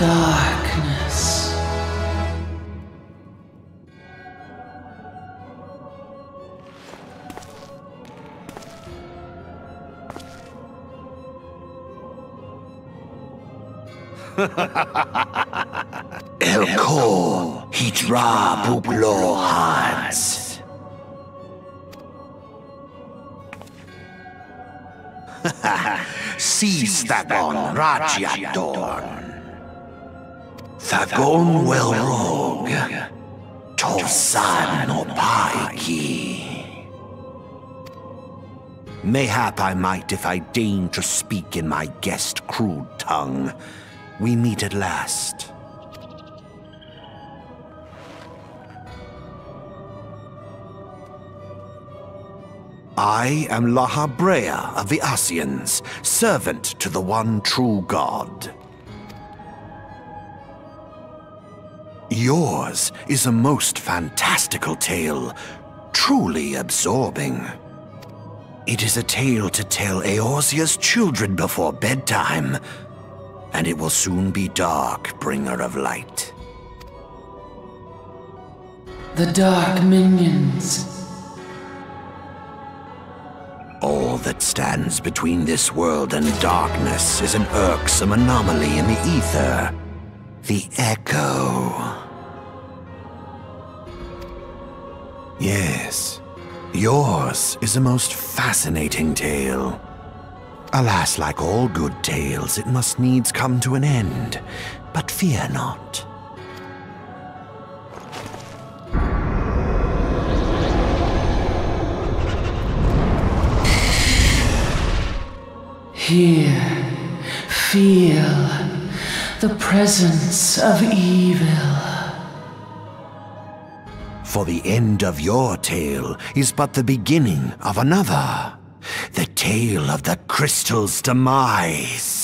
Darkness. Elko, Hitra Buplo Hans. Seastabon Rajiadorn. Thagon Welrog. Tosan Opaiki. Mayhap I might if I deign to speak in my guest crude tongue. We meet at last. I am Lahabrea of the Ascians, servant to the one true God. Yours is a most fantastical tale, truly absorbing. It is a tale to tell Eorzea's children before bedtime, and it will soon be dark, bringer of light. The Dark Minions. All that stands between this world and darkness is an irksome anomaly in the ether. The Echo. Yes, yours is a most fascinating tale. Alas, like all good tales, it must needs come to an end. But fear not. Here, feel the presence of evil. For the end of your tale is but the beginning of another. The tale of the crystal's demise.